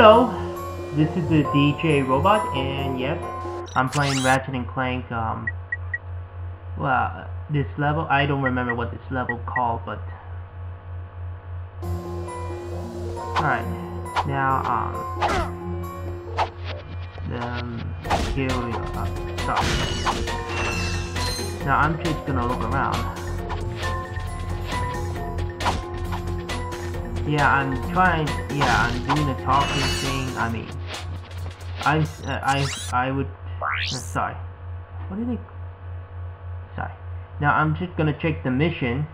Hello, this is the DJ Robot, and yes, I'm playing Ratchet and Clank, um, well, this level, I don't remember what this level called, but, alright, now, um, um, here we go, uh. Now I'm just gonna look around. Yeah, I'm trying. Yeah, I'm doing the talking thing. I mean, I, uh, I, I would. Uh, sorry. What did I? Sorry. Now I'm just gonna check the mission,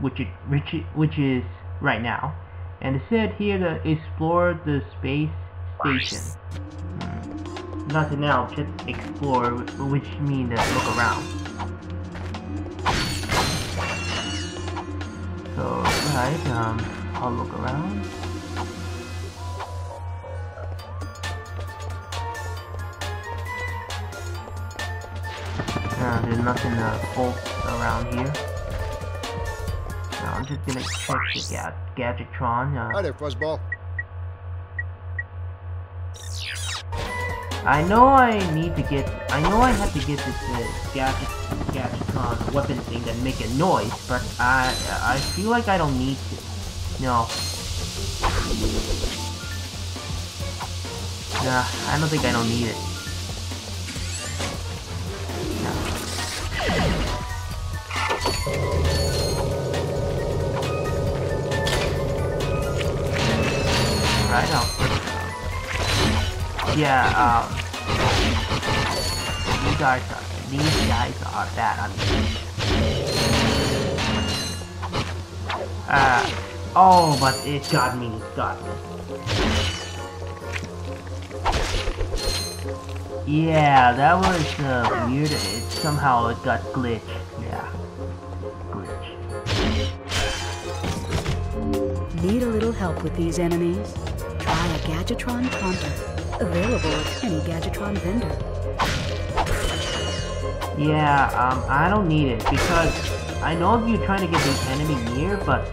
which it, which it, which is right now, and it said here to explore the space station. Hmm. Nothing else, just explore, which means uh, look around. So right, um. I'll look around. Uh, there's nothing to pull around here. Now I'm just gonna check the ga Gadgetron. Uh, Hi there, Fuzzball. I know I need to get, I know I have to get this uh, gadget, Gadgetron weapon thing that make a noise, but I, I feel like I don't need to. No. Nah, I don't think I don't need it. No. Right now. Yeah, um... You guys are, these guys are bad, I. Uh... Oh, but it got me, it got me. Yeah, that was uh, weird. It somehow it got glitched. Yeah, glitch. Need a little help with these enemies? Try a Gadgetron Taunter. Available at any Gadgetron vendor. Yeah, um, I don't need it because I know you're trying to get the enemy near, but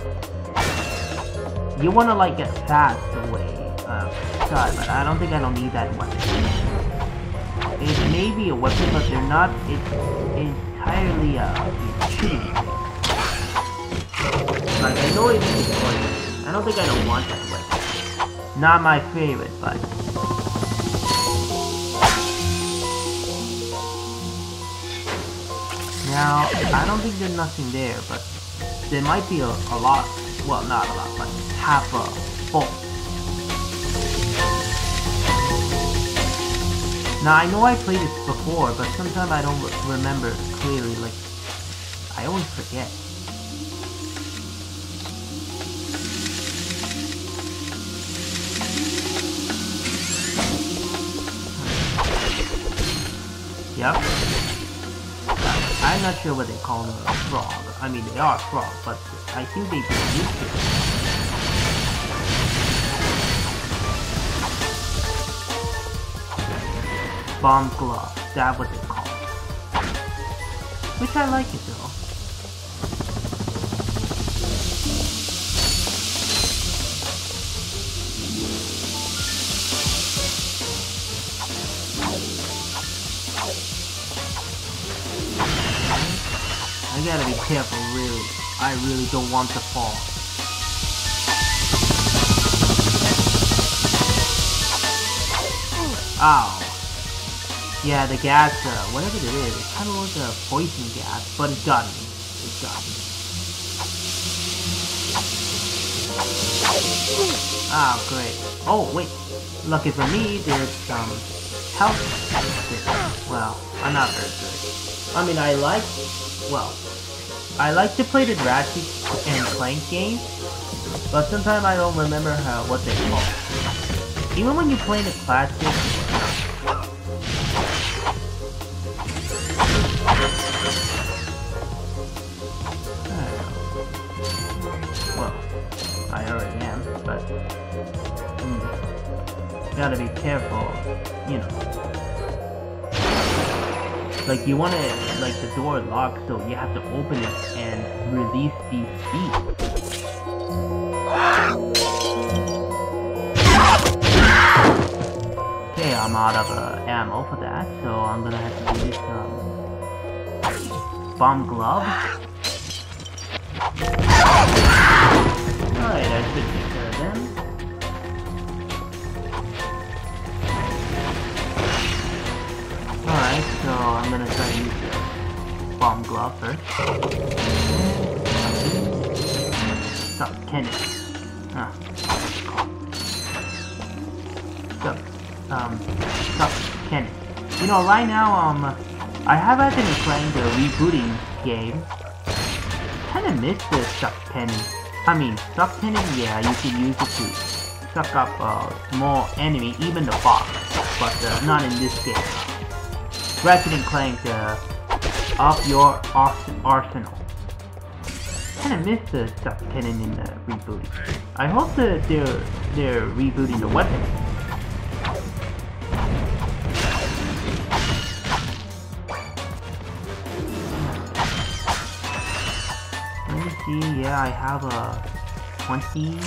you want to like get fast away. Uh, but I don't think I don't need that weapon. It may be a weapon, but they're not it's entirely uh, shooting Like, I know it's important. I don't think I don't want that weapon. Not my favorite, but... Now, I don't think there's nothing there, but there might be a, a lot well, not a lot, but half a full. Now, I know I played this before, but sometimes I don't remember clearly, like, I always forget. Yep. I'm not sure what they call them, frog. I mean, they are frog, but I think they get used to it. Bomb glove, that's what they call it. Which I like it though. Careful, really. I really don't want to fall. Ow. Yeah, the gas, uh, whatever it is, it's kind of like a poison gas, but it got me. It got me. Ah, oh, great. Oh, wait. Lucky for me, there's some health. Well, I'm not very good. I mean, I like, well, I like to play the Ratchet and Clank games, but sometimes I don't remember how what they call. Even when you play the classic. Well, I already am, but mm, gotta be careful, you know. Like you want to, like the door locked so you have to open it and release these feet. Okay, I'm out of uh, ammo for that, so I'm gonna have to use some bomb glove. Alright, that's it. Alright, so I'm gonna try to use the bomb glove first. Stop, Kenny. Ah. Stop, um, stop, Kenny. You know, right now, um, I have been playing the rebooting game. Kinda miss the suck cannon. I mean, suck cannon, yeah, you can use it to suck up uh, small enemy, even the boss, but uh, not in this game. Ratchet and Clank uh, up your ars arsenal. Kinda missed the suck cannon in the rebooting. I hope that they're they're rebooting the weapon. Let me see, yeah, I have a 20,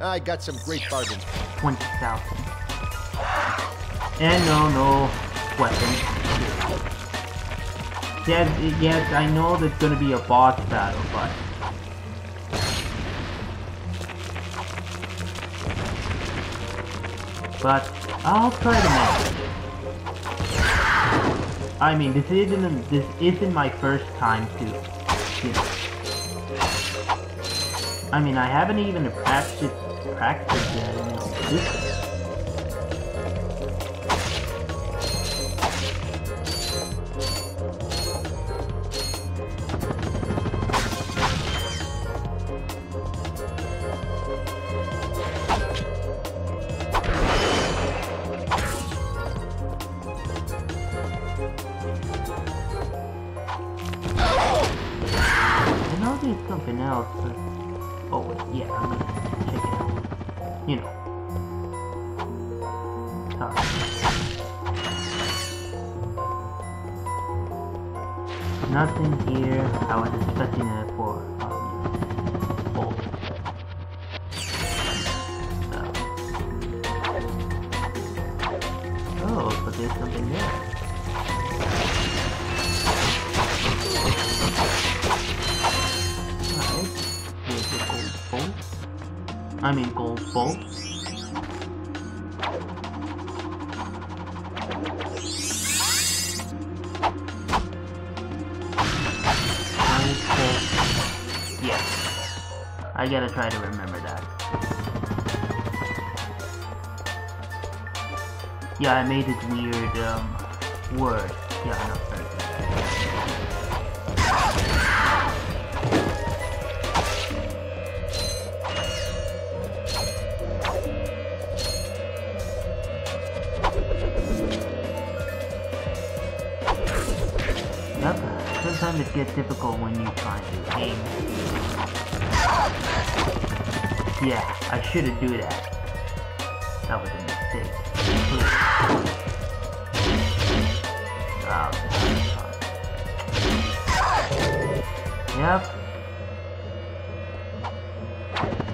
I got some great bargains. 20,000. And no, no weapons. Yes, yes, I know there's gonna be a boss battle, but... But, I'll try to manage. I mean, this isn't, this isn't my first time to, you know. I mean, I haven't even practiced, practiced yet, you know, this I know there's something else, but... Oh, wait, yeah, I'm gonna check it out. You know. Nothing here. I was expecting it I mean gold bolt. Yes. I gotta try to remember that. Yeah, I made this weird um word. Yeah, I. Sometimes it gets difficult when you try to aim. Yeah, I shouldn't do that. That was a mistake. Yep.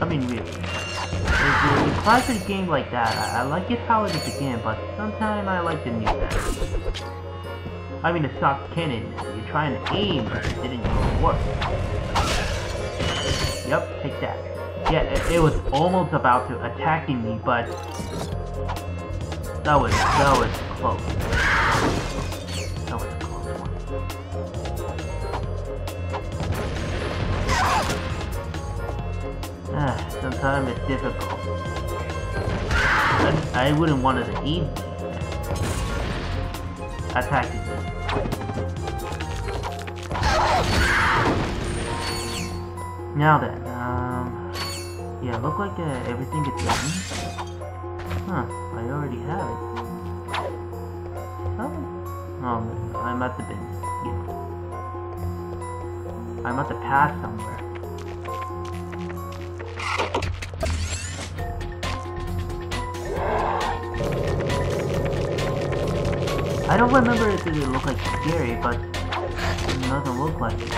I mean, really. You, you classic game like that, I, I like it how it is again, but sometimes I like the new better. I mean, the soft cannon. You're trying to aim, but it didn't work. Yep, take that. Yeah, it, it was almost about to attacking me, but that was that was close. That was a close one. Ah, sometimes it's difficult. I, I wouldn't want it to me. Attacking me. Now then, um, yeah, look like uh, everything is done. Huh, I already have it. Oh, oh I must have been, yeah. I must have passed somewhere. I don't remember if it looked like scary, but it doesn't look like it.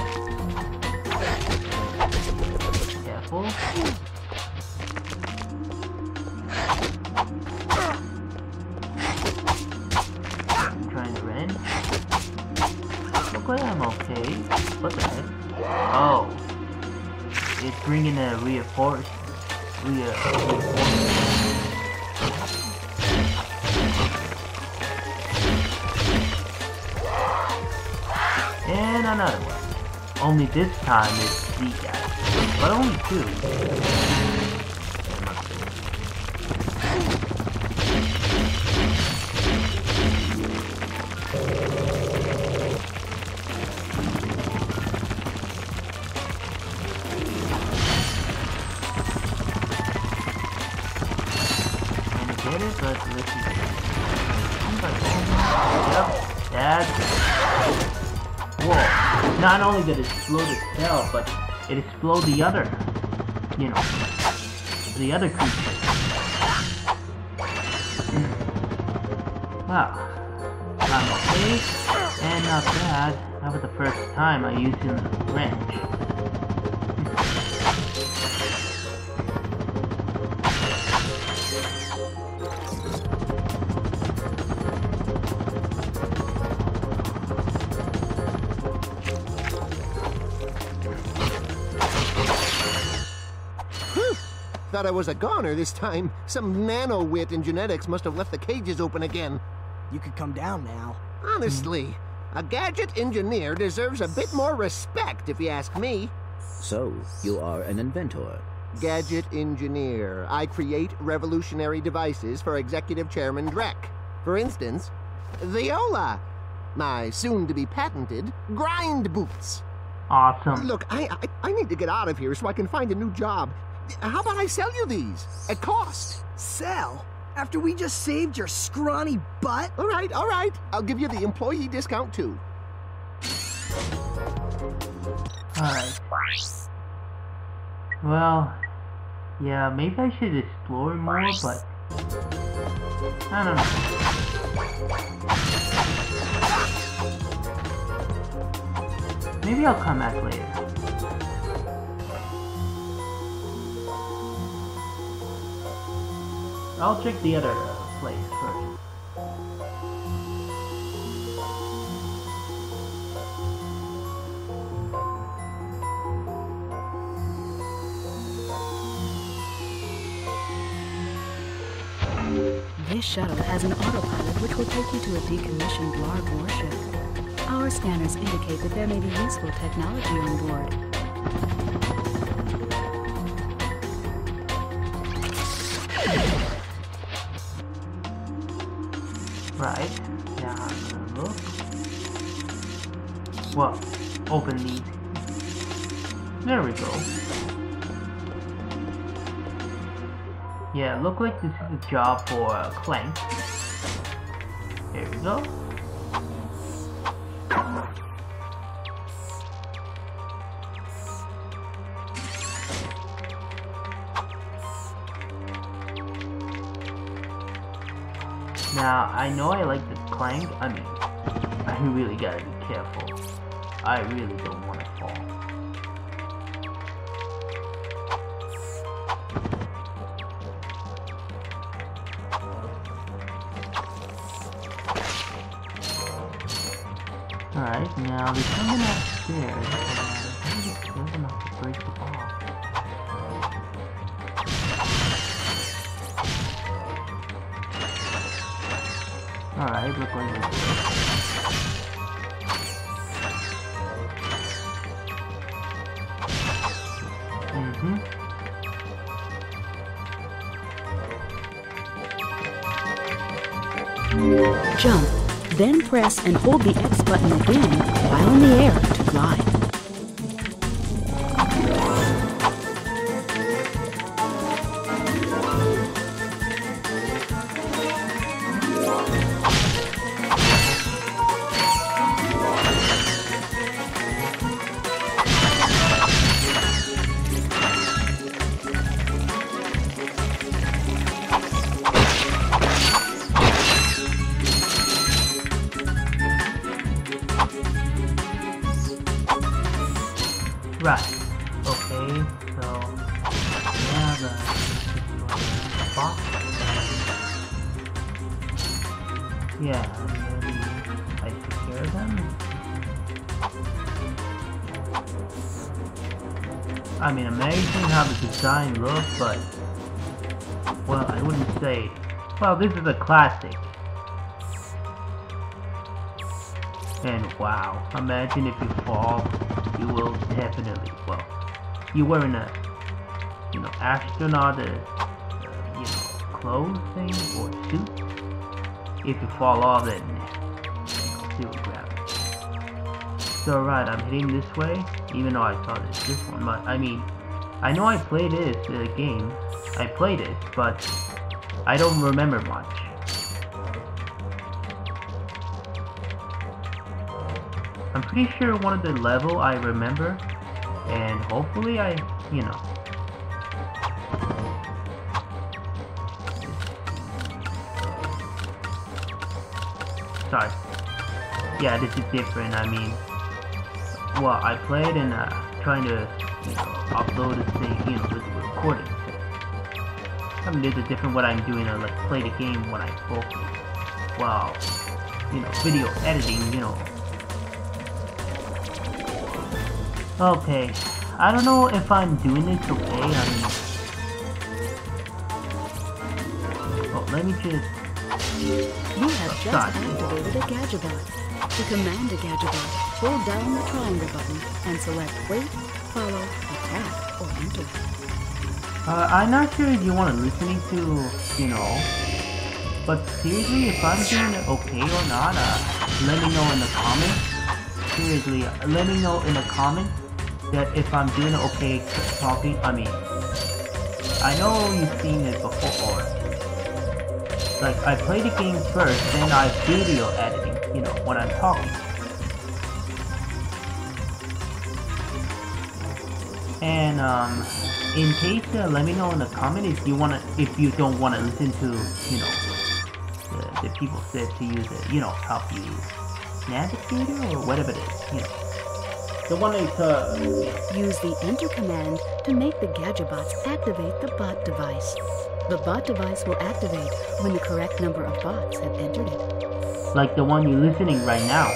Careful. I'm trying to run. Look like I'm okay. What the heck? Oh. It's bringing a reinforcement. Reinforcement. This time it's guys. But only two. Not only did it explode itself, but it exploded the other, you know, the other creature. Wow. I'm okay, and not bad. That was the first time I used a wrench. Thought I was a goner this time. Some nano wit in genetics must have left the cages open again. You could come down now. Honestly, a gadget engineer deserves a bit more respect, if you ask me. So, you are an inventor. Gadget engineer. I create revolutionary devices for Executive Chairman Drek. For instance, Viola. My soon-to-be patented grind boots. Awesome. Look, I, I I need to get out of here so I can find a new job. How about I sell you these at cost? Sell? After we just saved your scrawny butt? All right, all right. I'll give you the employee discount too. Alright. Well, yeah, maybe I should explore more, but I don't know. Maybe I'll come back later. I'll check the other place first. This shuttle has an autopilot which will take you to a decommissioned Blarg warship. Our scanners indicate that there may be useful technology on board. Right. Gonna look. Well, open these. There we go. Yeah, look like this is a job for uh, Clank. There we go. Clank. I mean, I really gotta be careful. I really don't want to fall. Alright. Mm-hmm. Jump, then press and hold the X button again while in the air to glide. Right. Okay, so yeah, the box. Yeah, and then I secure them. I mean, amazing how the design looks, but well, I wouldn't say. Well, this is a classic. And wow, imagine if you fall, you will definitely, well, you wearing a, you know, astronaut, uh, you know, clothes thing or suit. If you fall off, then you know, grab it. So right, I'm hitting this way, even though I thought it's this one. But I mean, I know I played this uh, game. I played it, but I don't remember much. I'm pretty sure one of the level I remember, and hopefully I, you know. Sorry. Yeah, this is different. I mean, well, I played and uh, trying to, you know, upload this thing, you know, with the recording. I mean, this is different what I'm doing. I like play the game when I focus. Wow, you know, video editing, you know, Okay, I don't know if I'm doing this okay, I mean... Oh, let me just... You have just activated a Gadget-Bot. To command a Gadget-Bot, hold down the triangle button and select Wait, Follow, Attack, or Enter. Uh, I'm not sure if you want to listen to, you know... But seriously, if I'm doing it okay or not, uh, let me know in the comments. Seriously, uh, let me know in the comments that if I'm doing okay talking, I mean, I know you've seen it before. Like, I play the game first, then I video editing, you know, when I'm talking. And, um, in case, uh, let me know in the comment if you wanna, if you don't wanna listen to, you know, the, the people said to use it, you know, help you navigate or whatever it is, you know. The one is, uh... Use the Enter command to make the Gadget-Bots activate the bot device. The bot device will activate when the correct number of bots have entered it. Like the one you're listening right now.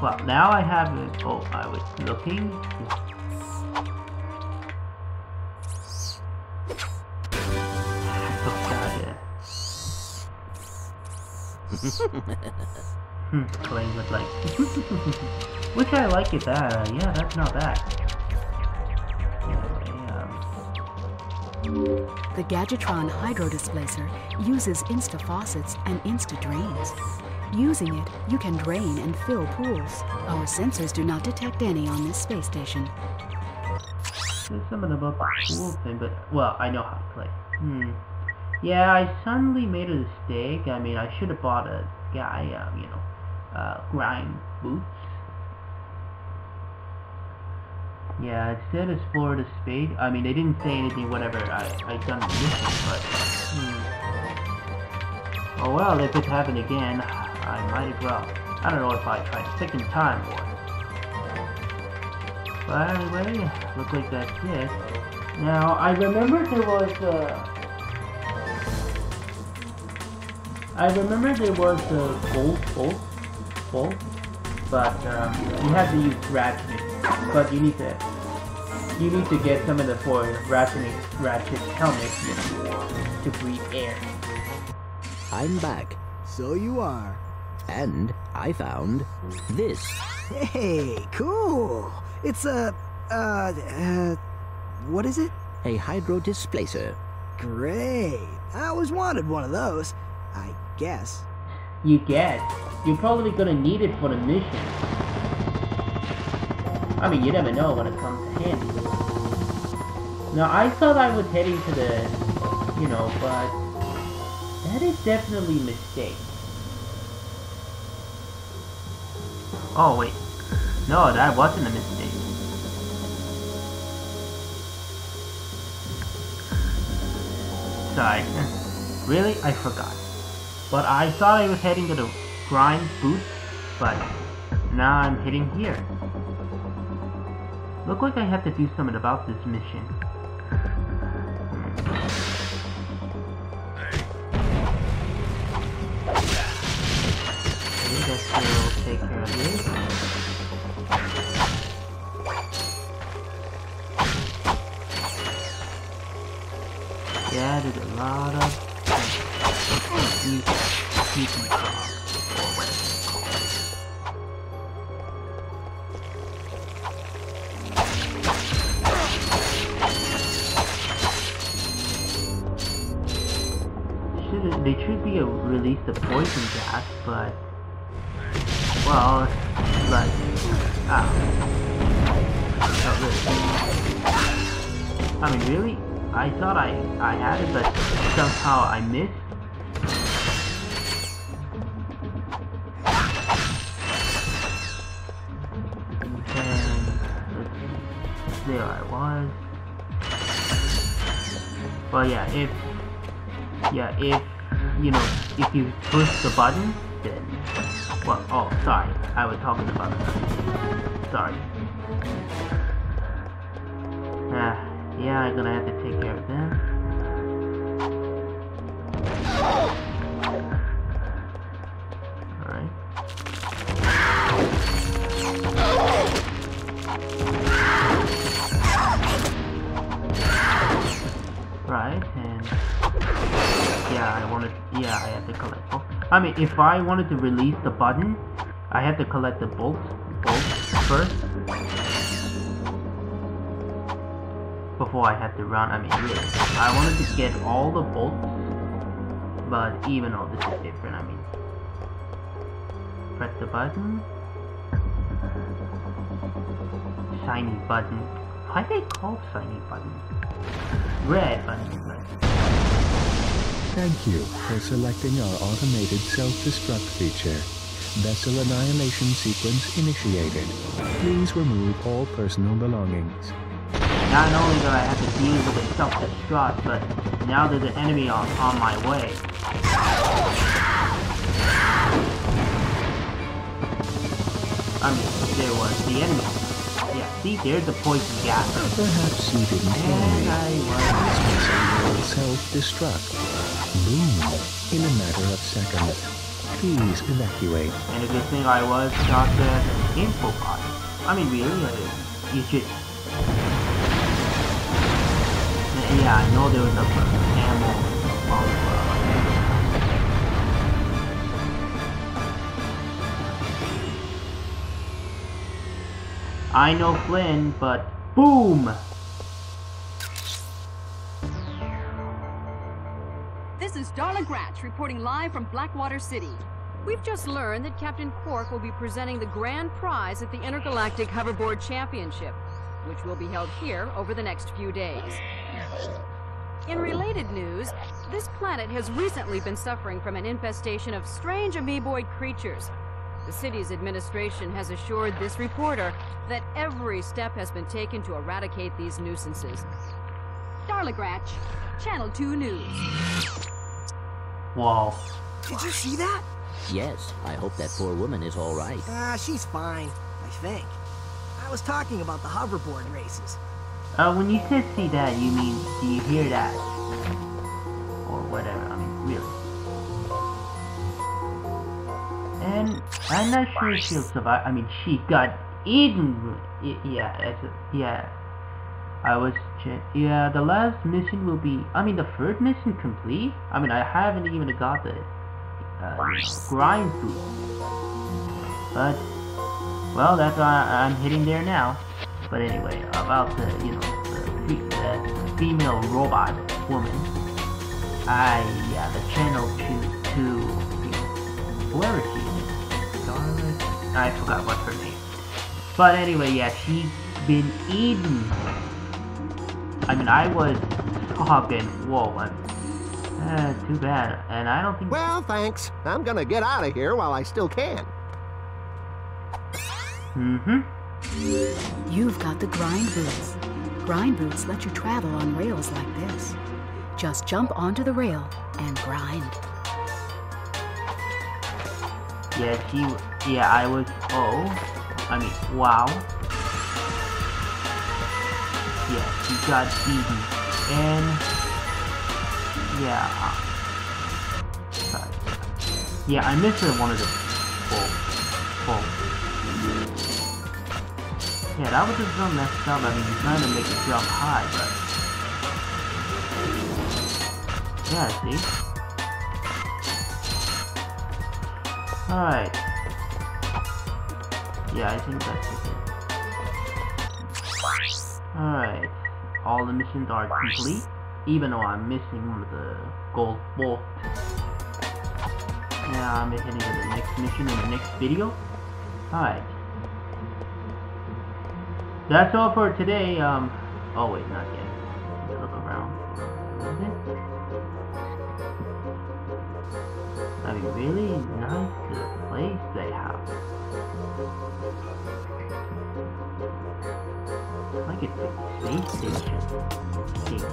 Well, now I have it. Oh, I was looking. Hmm, playing with like... Which I like it that, uh, yeah, that's not bad. Anyway, um... The Gadgetron Hydro Displacer uses Insta faucets and Insta drains. Using it, you can drain and fill pools. Our sensors do not detect any on this space station. There's something about the pool thing, but, well, I know how to play. Hmm. Yeah, I suddenly made a mistake. I mean, I should have bought a guy, um, you know, uh, grind boots. Yeah, it said explore the space. I mean, they didn't say anything, whatever I, I done the but... Hmm. Oh well, if it happened again, I might as well. I don't know if I the second time or... But anyway, looks like that's it. Now, I remember there was, uh... I remember there was a gold bolt full, but um, you have to use ratchet. But you need to you need to get some of the for ratchet ratchet helmet you know, to breathe air. I'm back, So you are. and I found this. Hey, cool. It's a, uh, uh, what is it? A hydro displacer. Great. I always wanted one of those. I guess. You get. You're probably gonna need it for the mission. I mean, you never know when it comes to handy. Now, I thought I was heading to the, you know, but that is definitely a mistake. Oh, wait. No, that wasn't a mistake. Sorry. really? I forgot. But I thought I was heading to the grind boots, but now I'm heading here. Look like I have to do something about this mission. I missed. There I was. But yeah, if yeah, if you know, if you push the button, then well, oh, sorry, I was talking about. Sorry. Ah, yeah, I'm gonna have to take care I mean, if I wanted to release the button, I had to collect the bolts, bolts first. Before I had to run, I mean, really, I wanted to get all the bolts, but even though this is different, I mean, press the button, shiny button. Why they called shiny button? Red button? Thank you for selecting our automated self-destruct feature. Vessel annihilation sequence initiated. Please remove all personal belongings. Not only do I have to deal with the self-destruct, but now there's an enemy on, on my way. I mean, there was the enemy. Yeah, see, there's the poison gas. Perhaps you didn't hear And. I was... Self-destruct. Boom. In a matter of seconds. Please evacuate. And a good thing I was not the info pod. I mean, really, you should... Yeah, I know there was a ammo uh, I know Flynn, but boom! Darla Gratch reporting live from Blackwater City. We've just learned that Captain Quark will be presenting the grand prize at the Intergalactic Hoverboard Championship, which will be held here over the next few days. In related news, this planet has recently been suffering from an infestation of strange amoeboid creatures. The city's administration has assured this reporter that every step has been taken to eradicate these nuisances. Darla Gratch, Channel 2 News. Whoa. Did you see that? Yes, I hope that poor woman is all right. Ah, she's fine, I think. I was talking about the hoverboard races. Uh, when you said see that, you mean, do you hear that? Or whatever, I mean, really. And I'm not sure if she'll survive. I mean, she got eaten. Yeah, as a, yeah. I was, yeah, the last mission will be, I mean, the third mission complete? I mean, I haven't even got the, uh, grind boots. But, well, that's why I'm hitting there now. But anyway, about the, you know, the, the female robot woman. I, yeah, the channel to, to, you know, whoever she is. I forgot what's her name. But anyway, yeah, she's been eaten. I mean, I was talking, whoa, I'm, uh, too bad. And I don't think, Well, thanks. I'm gonna get out of here while I still can. mm-hmm. You've got the grind boots. Grind boots let you travel on rails like this. Just jump onto the rail and grind. Yeah, she, yeah, I was, oh, I mean, wow. Got eaten. And, yeah. Yeah, I missed one of the full, full Yeah, that was just so messed up. I mean, you're trying to make it jump high, but... Yeah, see? Alright. Yeah, I think that's it. Alright. All the missions are complete, even though I'm missing the gold bolt. Yeah, I'm heading to the next mission in the next video. Alright. That's all for today. Um. Oh wait, not yet. Let me look around. I mean, really nice place they have. It's like it's a space station. Station.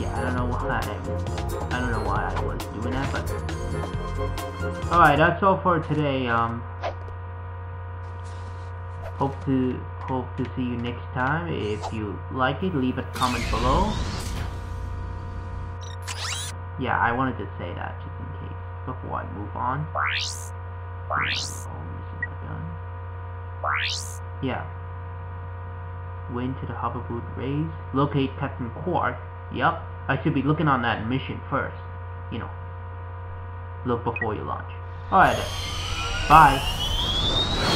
Yeah, I don't know why. I I don't know why I was doing that, but. Alright, that's all for today. Um. Hope to hope to see you next time. If you like it, leave a comment below. Yeah, I wanted to say that just in case before I move on. Gun. Yeah. Win to the hoverboard race. Locate Captain Quark. Yep. I should be looking on that mission first. You know. Look before you launch. Alright then. Bye.